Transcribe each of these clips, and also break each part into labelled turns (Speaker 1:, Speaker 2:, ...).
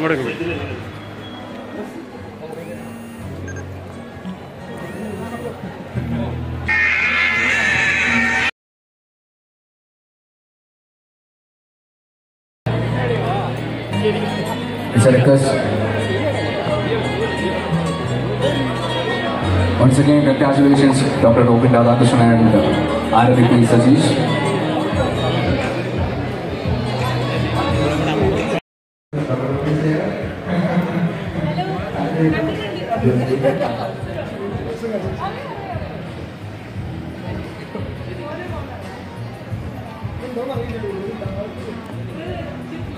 Speaker 1: ನೋಡಕ್ಕೆ circus. Once again, congratulations, Dr. Rohit
Speaker 2: Dada Krishna and Arvind Sajish.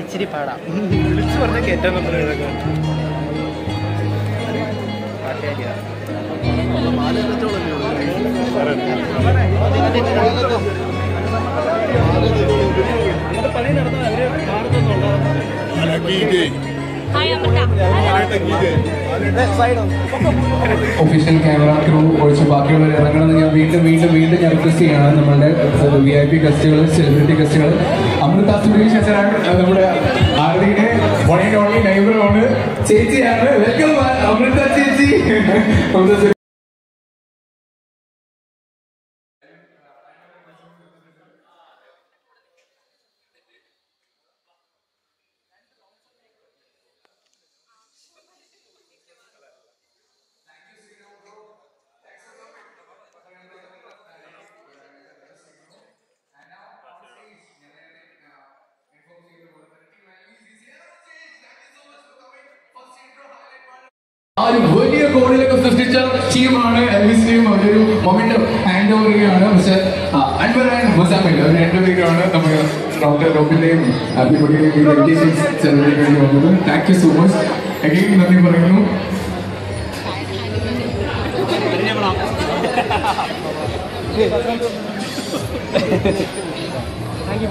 Speaker 3: ഇച്ചിരി പാടാം.
Speaker 2: വിളിച്ചു പറഞ്ഞ കയറ്റാൻ നമ്മൾ ഇതൊക്കെ. പണി
Speaker 1: ഒഫീഷ്യൽ ക്യാമറ ക്രൂ ഒഴിച്ച് ബാക്കിയുള്ളവർ ഇറങ്ങണമെന്ന് ഞാൻ വീണ്ടും വീണ്ടും വീണ്ടും ഞാൻ റിക്വസ്റ്റ് ചെയ്യണം നമ്മളുടെ വി ഐ പി ഗസ്റ്റുകൾ സെലിബ്രിറ്റി ഗസ്റ്റുകൾ അമൃത സുരേഷ് അച്ഛനാണ് നമ്മുടെ ആരുടെ വൺ ആൻഡ് ഓൺലി നൈബറാണ് ചേച്ചിയാണ്. വെൽക്കം അമൃത ചേച്ചി. ഒരു വലിയ ഗോളിലൊക്കെ സൃഷ്ടിച്ച ടീമാണ് എൽവിസിനെയും അവരൊരു മൊമെന്റ് ഹാൻഡ് ഓവർ ചെയ്യുകയാണ്. പക്ഷെ അൻവർ ആൻഡ് മുസാമിൽ അവർ രണ്ടുപേരുമാണ് നമ്മൾ ഡോക്ടർ റോബിന്റെയും ഡെഡിക്കേഷൻസ് സെലിബ്രേറ്റ് വേണ്ടി വന്നത്. Thank you so much again നന്ദി പറയുന്നു. അഗെയിൻ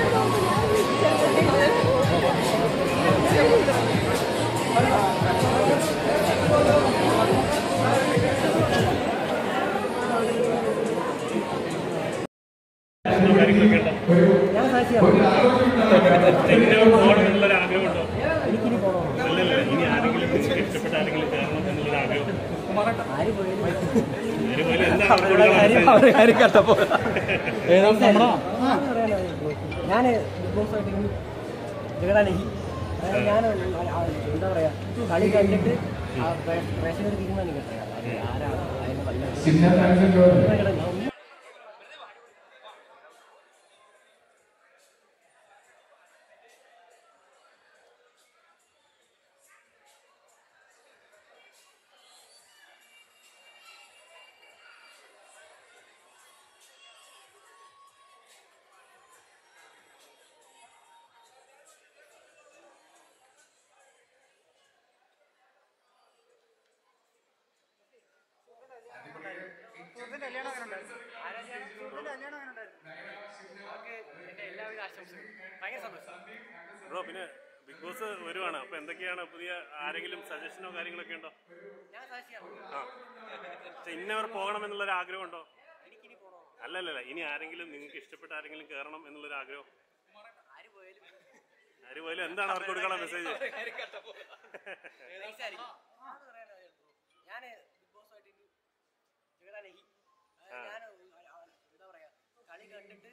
Speaker 1: ഞാൻ
Speaker 3: ഞാൻ എന്താ പറയാ കളി കണ്ടിട്ട് പ്രേക്ഷകർ തീരുമാനിക്കട്ടെ ആരാണ് അതിന്
Speaker 2: ബ്രോ പിന്നെ ബിഗ് ബോസ് വരുവാണ്. അപ്പൊ എന്തൊക്കെയാണ് പുതിയ ആരെങ്കിലും സജഷനോ കാര്യങ്ങളൊക്കെ ഉണ്ടോ? ഇന്നവർ പോകണം എന്നുള്ളൊരു ആഗ്രഹം ഉണ്ടോ അല്ലല്ലല്ല ഇനി ആരെങ്കിലും നിങ്ങൾക്ക് ഇഷ്ടപ്പെട്ട ആരെങ്കിലും കയറണം എന്നുള്ളൊരു ആഗ്രഹം ആര് പോയാലും എന്താണ് അവർക്ക് കൊടുക്കാനുള്ള മെസ്സേജ്
Speaker 3: ഞാൻ ഞാൻ ബിഗ് ബോസ് ആയിട്ട് ഞാൻ എന്താ പറയാ കളി കണ്ടിട്ട്